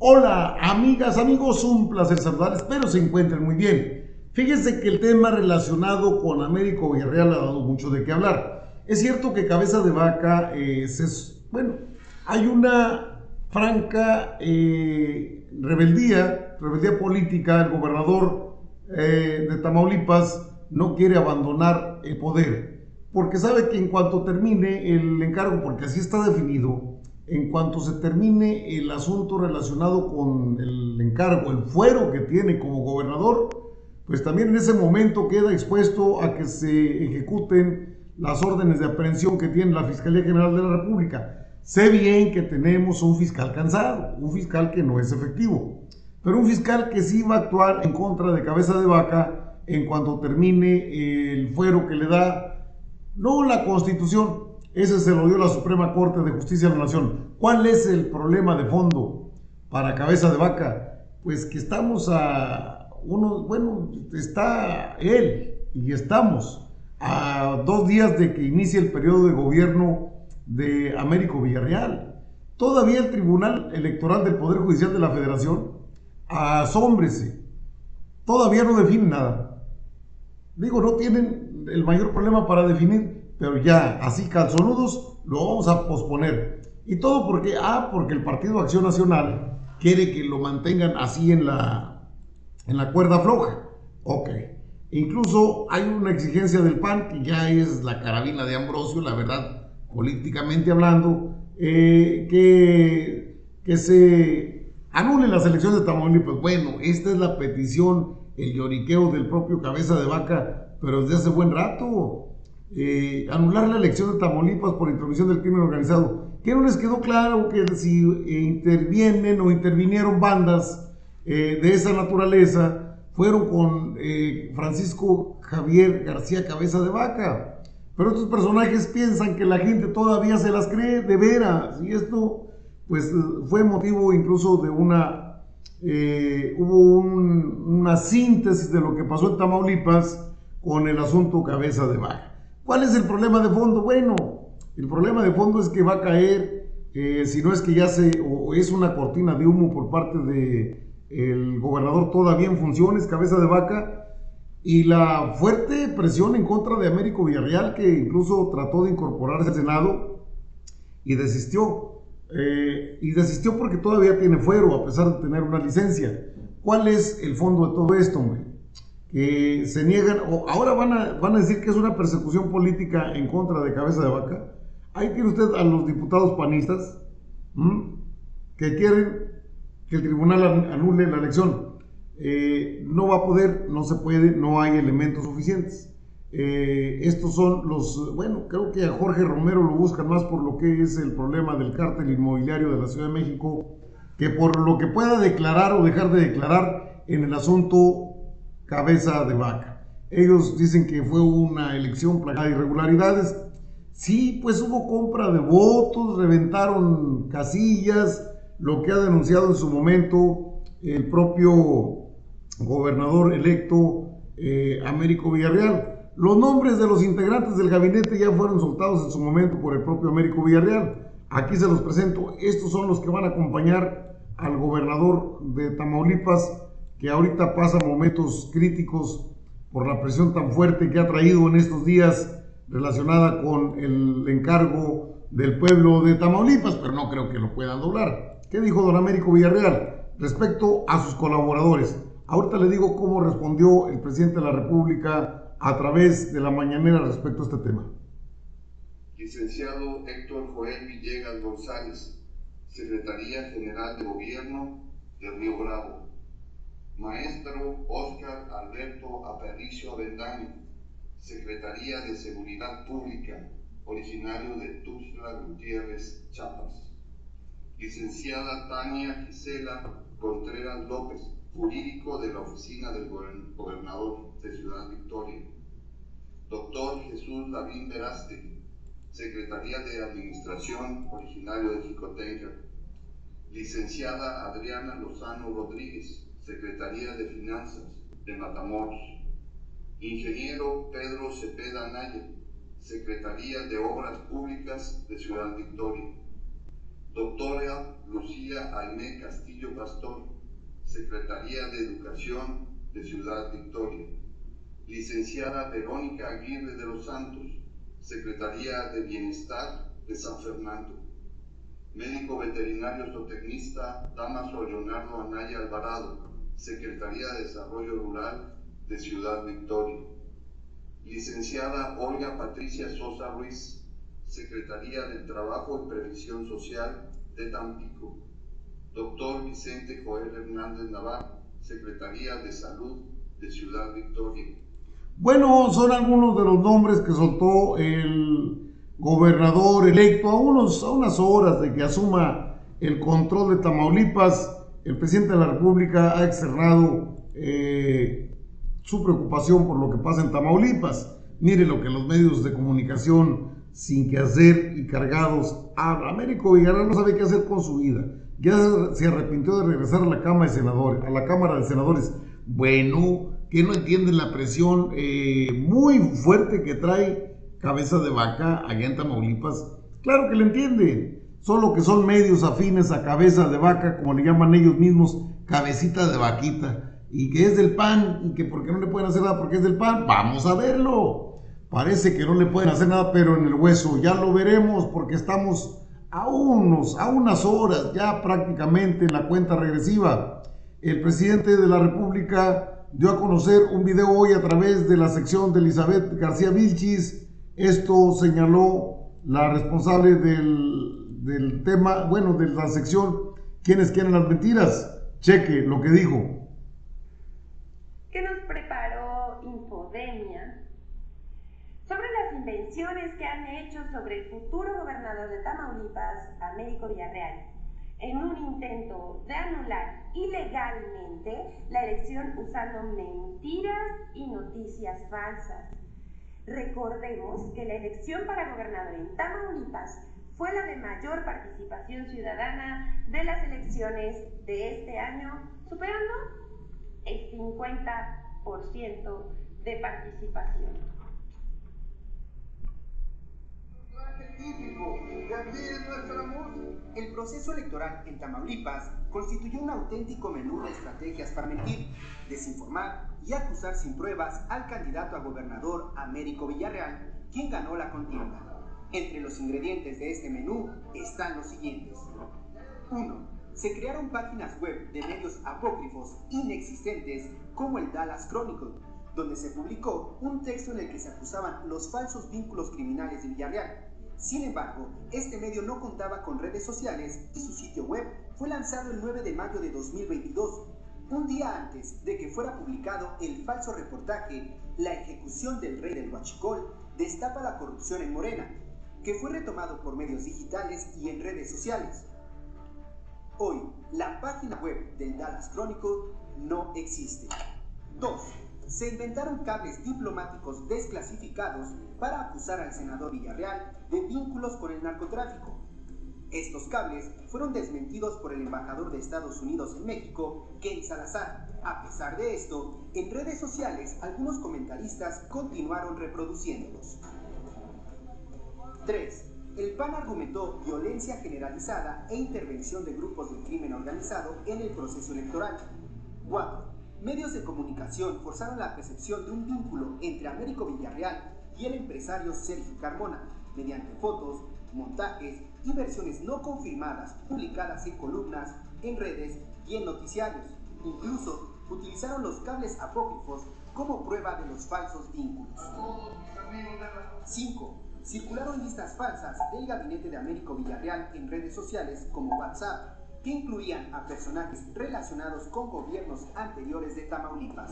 Hola, amigas, amigos, un placer saludarles, espero se encuentren muy bien. Fíjense que el tema relacionado con Américo Villarreal ha dado mucho de qué hablar. Es cierto que Cabeza de Vaca es, bueno, hay una franca eh, rebeldía, rebeldía política, el gobernador eh, de Tamaulipas no quiere abandonar el poder, porque sabe que en cuanto termine el encargo, porque así está definido, en cuanto se termine el asunto relacionado con el encargo, el fuero que tiene como gobernador, pues también en ese momento queda expuesto a que se ejecuten las órdenes de aprehensión que tiene la Fiscalía General de la República. Sé bien que tenemos un fiscal cansado, un fiscal que no es efectivo, pero un fiscal que sí va a actuar en contra de cabeza de vaca en cuanto termine el fuero que le da, no la constitución, ese se lo dio la Suprema Corte de Justicia de la Nación. ¿Cuál es el problema de fondo para cabeza de vaca? Pues que estamos a uno, bueno, está él y estamos a dos días de que inicie el periodo de gobierno de Américo Villarreal. Todavía el Tribunal Electoral del Poder Judicial de la Federación, asómbrese, todavía no define nada. Digo, no tienen el mayor problema para definir pero ya así calzonudos lo vamos a posponer. Y todo porque, ah, porque el Partido Acción Nacional quiere que lo mantengan así en la, en la cuerda floja. Ok. Incluso hay una exigencia del PAN, que ya es la carabina de Ambrosio, la verdad, políticamente hablando, eh, que, que se anulen las elecciones de Tamaulipas. Bueno, esta es la petición, el lloriqueo del propio cabeza de vaca, pero desde hace buen rato. Eh, anular la elección de Tamaulipas por intromisión del crimen organizado. Que no les quedó claro que si eh, intervienen o intervinieron bandas eh, de esa naturaleza, fueron con Francisco Javier García Cabeza de Vaca. Pero estos personajes piensan que la gente todavía se las cree de veras. Y esto, pues, fue motivo incluso de una. hubo una síntesis de lo que pasó en Tamaulipas con el asunto Cabeza de Vaca. ¿Cuál es el problema de fondo? Bueno, el problema de fondo es que va a caer, eh, si no es que ya se, o es una cortina de humo por parte del el gobernador todavía en funciones, cabeza de vaca, y la fuerte presión en contra de Américo Villarreal, que incluso trató de incorporarse al Senado y desistió. Eh, y desistió porque todavía tiene fuero, a pesar de tener una licencia. ¿Cuál es el fondo de todo esto, hombre? Que se niegan, o ahora van a, van a decir que es una persecución política en contra de Cabeza de Vaca. Ahí tiene usted a los diputados panistas que quieren que el tribunal anule la elección. Eh, no va a poder, no se puede, no hay elementos suficientes. Eh, estos son los, bueno, creo que a Jorge Romero lo buscan más por lo que es el problema del cártel inmobiliario de la Ciudad de México, que por lo que pueda declarar o dejar de declarar en el asunto cabeza de vaca. Ellos dicen que fue una elección plagada de irregularidades. Sí, pues hubo compra de votos, reventaron casillas, lo que ha denunciado en su momento el propio gobernador electo eh, Américo Villarreal. Los nombres de los integrantes del gabinete ya fueron soltados en su momento por el propio Américo Villarreal. Aquí se los presento. Estos son los que van a acompañar al gobernador de Tamaulipas, que ahorita pasa momentos críticos por la presión tan fuerte que ha traído en estos días relacionada con el encargo del pueblo de Tamaulipas, pero no creo que lo puedan doblar. ¿Qué dijo don Américo Villarreal respecto a sus colaboradores? Ahorita le digo cómo respondió el presidente de la República a través de la mañanera respecto a este tema. Licenciado Héctor Joel Villegas González, Secretaría General de Gobierno de Río Bravo Maestro Oscar Alberto Aparicio Avendaño, Secretaría de Seguridad Pública, originario de Tuxtla Gutiérrez, Chiapas. Licenciada Tania Gisela Contreras López, jurídico de la Oficina del Gobernador de Ciudad Victoria. Doctor Jesús Lavín Veraste, Secretaría de Administración, originario de Jicotenca. Licenciada Adriana Lozano Rodríguez, Secretaría de Finanzas de Matamoros. Ingeniero Pedro Cepeda Naya, Secretaría de Obras Públicas de Ciudad Victoria. Doctora Lucía Aime Castillo Pastor, Secretaría de Educación de Ciudad Victoria. Licenciada Verónica Aguirre de los Santos, Secretaría de Bienestar de San Fernando. Médico veterinario zootecnista Damaso Leonardo Anaya Alvarado, Secretaría de Desarrollo Rural de Ciudad Victoria. Licenciada Olga Patricia Sosa Ruiz, Secretaría del Trabajo y Previsión Social de Tampico. Doctor Vicente Joel Hernández Navarro, Secretaría de Salud de Ciudad Victoria. Bueno, son algunos de los nombres que soltó el gobernador electo a, unos, a unas horas de que asuma el control de Tamaulipas. El presidente de la República ha externado eh, su preocupación por lo que pasa en Tamaulipas. Mire lo que los medios de comunicación sin que hacer y cargados hablan. Américo Villarreal no sabe qué hacer con su vida. Ya se arrepintió de regresar a la Cámara de Senadores, a la Cámara de Senadores. Bueno, que no entienden la presión eh, muy fuerte que trae cabeza de vaca allá en Tamaulipas. Claro que le entiende, solo que son medios afines a cabeza de vaca, como le llaman ellos mismos, cabecita de vaquita, y que es del pan, y que porque no le pueden hacer nada porque es del pan, vamos a verlo. Parece que no le pueden hacer nada, pero en el hueso ya lo veremos porque estamos a unos, a unas horas ya prácticamente en la cuenta regresiva. El presidente de la República dio a conocer un video hoy a través de la sección de Elizabeth García Vilchis. Esto señaló la responsable del, del tema, bueno, de la sección ¿Quiénes quieren las mentiras? Cheque lo que dijo. ¿Qué nos preparó Infodemia sobre las invenciones que han hecho sobre el futuro gobernador de Tamaulipas, Américo Villarreal, en un intento de anular ilegalmente la elección usando mentiras y noticias falsas. Recordemos que la elección para gobernador en Tamaulipas fue la de mayor participación ciudadana de las elecciones de este año, superando el 50% de participación. El proceso electoral en Tamaulipas constituyó un auténtico menú de estrategias para mentir, desinformar y acusar sin pruebas al candidato a gobernador Américo Villarreal, quien ganó la contienda. Entre los ingredientes de este menú están los siguientes. 1. Se crearon páginas web de medios apócrifos inexistentes como el Dallas Chronicle, donde se publicó un texto en el que se acusaban los falsos vínculos criminales de Villarreal sin embargo, este medio no contaba con redes sociales y su sitio web fue lanzado el 9 de mayo de 2022, un día antes de que fuera publicado el falso reportaje La ejecución del rey del Huachicol destapa la corrupción en Morena, que fue retomado por medios digitales y en redes sociales. Hoy, la página web del Dallas Chronicle no existe. 2 se inventaron cables diplomáticos desclasificados para acusar al senador Villarreal de vínculos con el narcotráfico. Estos cables fueron desmentidos por el embajador de Estados Unidos en México, Ken Salazar. A pesar de esto, en redes sociales algunos comentaristas continuaron reproduciéndolos. 3. El PAN argumentó violencia generalizada e intervención de grupos de crimen organizado en el proceso electoral. 4 medios de comunicación forzaron la percepción de un vínculo entre Américo Villarreal y el empresario Sergio Carmona, mediante fotos, montajes y versiones no confirmadas publicadas en columnas, en redes y en noticiarios. Incluso utilizaron los cables apócrifos como prueba de los falsos vínculos. 5. Circularon listas falsas del gabinete de Américo Villarreal en redes sociales como WhatsApp, que incluían a personajes relacionados con gobiernos anteriores de Tamaulipas.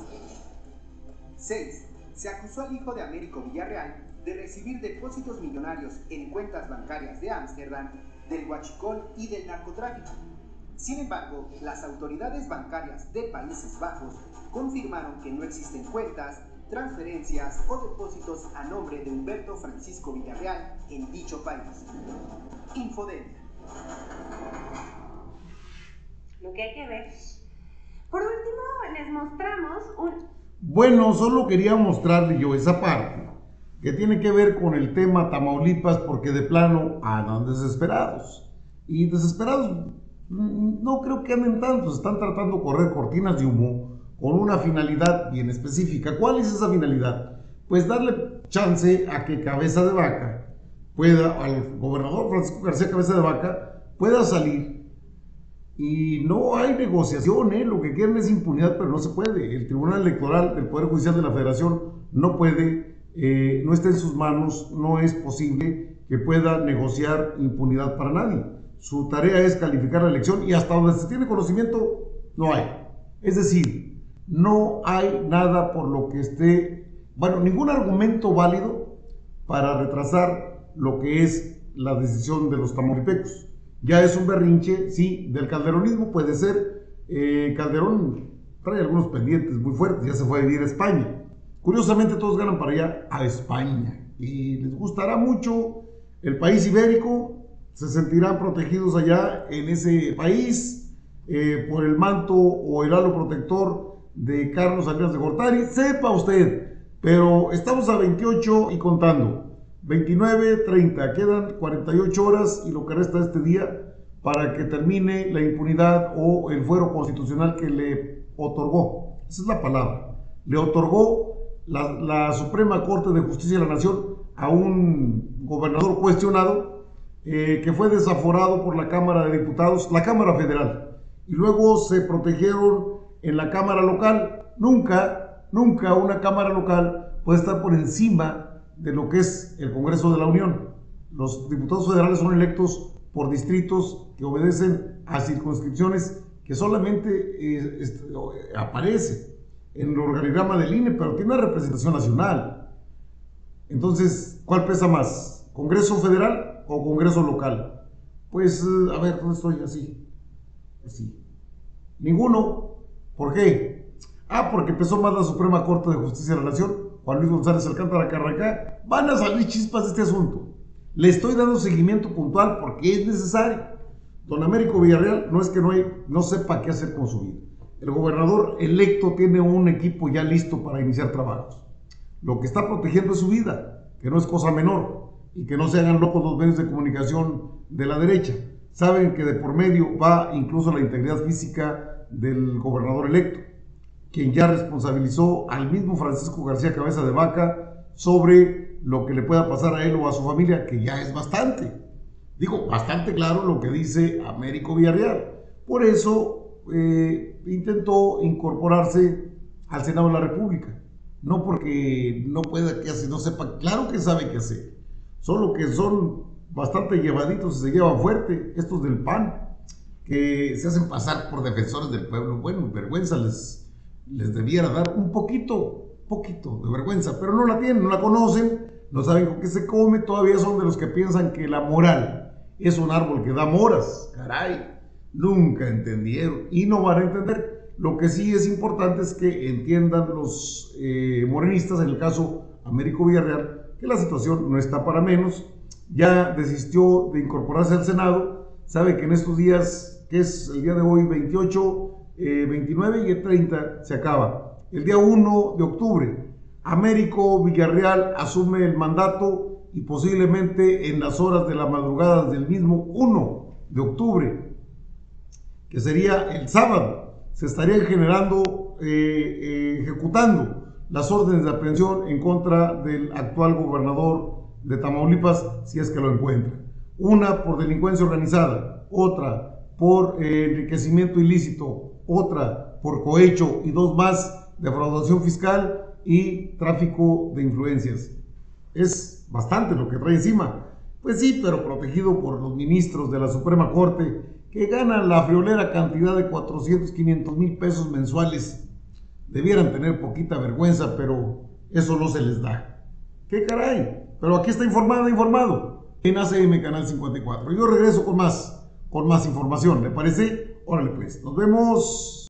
6. Se acusó al hijo de Américo Villarreal de recibir depósitos millonarios en cuentas bancarias de Ámsterdam, del huachicol y del narcotráfico. Sin embargo, las autoridades bancarias de Países Bajos confirmaron que no existen cuentas, transferencias o depósitos a nombre de Humberto Francisco Villarreal en dicho país. Infodemia lo que hay que ver. Por último, les mostramos un... Bueno, solo quería mostrarle yo esa parte, que tiene que ver con el tema Tamaulipas, porque de plano andan desesperados. Y desesperados, mm, no creo que anden tantos, están tratando de correr cortinas de humo con una finalidad bien específica. ¿Cuál es esa finalidad? Pues darle chance a que Cabeza de Vaca pueda, al gobernador Francisco García Cabeza de Vaca, pueda salir. Y no hay negociación, ¿eh? lo que quieren es impunidad, pero no se puede. El Tribunal Electoral del Poder Judicial de la Federación no puede, eh, no está en sus manos, no es posible que pueda negociar impunidad para nadie. Su tarea es calificar la elección y hasta donde se tiene conocimiento, no hay. Es decir, no hay nada por lo que esté, bueno, ningún argumento válido para retrasar lo que es la decisión de los tamaulipecos. Ya es un berrinche, sí, del calderonismo puede ser. Eh, Calderón trae algunos pendientes muy fuertes, ya se fue a vivir a España. Curiosamente todos ganan para allá, a España. Y les gustará mucho el país ibérico, se sentirán protegidos allá en ese país eh, por el manto o el halo protector de Carlos Salinas de Gortari. Sepa usted, pero estamos a 28 y contando. 29, 30, quedan 48 horas y lo que resta este día para que termine la impunidad o el fuero constitucional que le otorgó. Esa es la palabra. Le otorgó la, la Suprema Corte de Justicia de la Nación a un gobernador cuestionado eh, que fue desaforado por la Cámara de Diputados, la Cámara Federal, y luego se protegieron en la Cámara Local. Nunca, nunca una Cámara Local puede estar por encima de lo que es el Congreso de la Unión. Los diputados federales son electos por distritos que obedecen a circunscripciones que solamente eh, aparece en el organigrama del INE, pero tiene una representación nacional. Entonces, ¿cuál pesa más? ¿Congreso federal o Congreso local? Pues, eh, a ver, ¿dónde estoy? Así. Así. Ninguno. ¿Por qué? Ah, porque pesó más la Suprema Corte de Justicia de la Nación Juan Luis González Alcántara Carracá, van a salir chispas de este asunto. Le estoy dando seguimiento puntual porque es necesario. Don Américo Villarreal no es que no, hay, no sepa qué hacer con su vida. El gobernador electo tiene un equipo ya listo para iniciar trabajos. Lo que está protegiendo es su vida, que no es cosa menor, y que no se hagan locos los medios de comunicación de la derecha. Saben que de por medio va incluso la integridad física del gobernador electo quien ya responsabilizó al mismo Francisco García Cabeza de Vaca sobre lo que le pueda pasar a él o a su familia, que ya es bastante. Digo, bastante claro lo que dice Américo Villarreal. Por eso eh, intentó incorporarse al Senado de la República. No porque no pueda que hacer, no sepa, claro que sabe qué hacer. Solo que son bastante llevaditos y se llevan fuerte, estos del PAN, que se hacen pasar por defensores del pueblo. Bueno, vergüenza les, les debiera dar un poquito, poquito de vergüenza, pero no la tienen, no la conocen, no saben con qué se come, todavía son de los que piensan que la moral es un árbol que da moras, caray, nunca entendieron y no van a entender. Lo que sí es importante es que entiendan los eh, morenistas, en el caso Américo Villarreal, que la situación no está para menos, ya desistió de incorporarse al Senado, sabe que en estos días, que es el día de hoy 28, 29 eh, y 30 se acaba. El día 1 de octubre, Américo Villarreal asume el mandato y posiblemente en las horas de la madrugada del mismo 1 de octubre, que sería el sábado, se estarían generando, eh, eh, ejecutando las órdenes de aprehensión en contra del actual gobernador de Tamaulipas, si es que lo encuentra. Una por delincuencia organizada, otra por enriquecimiento ilícito, otra por cohecho y dos más, defraudación fiscal y tráfico de influencias. Es bastante lo que trae encima. Pues sí, pero protegido por los ministros de la Suprema Corte que ganan la friolera cantidad de 400, 500 mil pesos mensuales. Debieran tener poquita vergüenza, pero eso no se les da. ¿Qué caray? Pero aquí está informado, informado en ACM Canal 54. Yo regreso con más, con más información. ¿Le parece? Órale pues, nos vemos.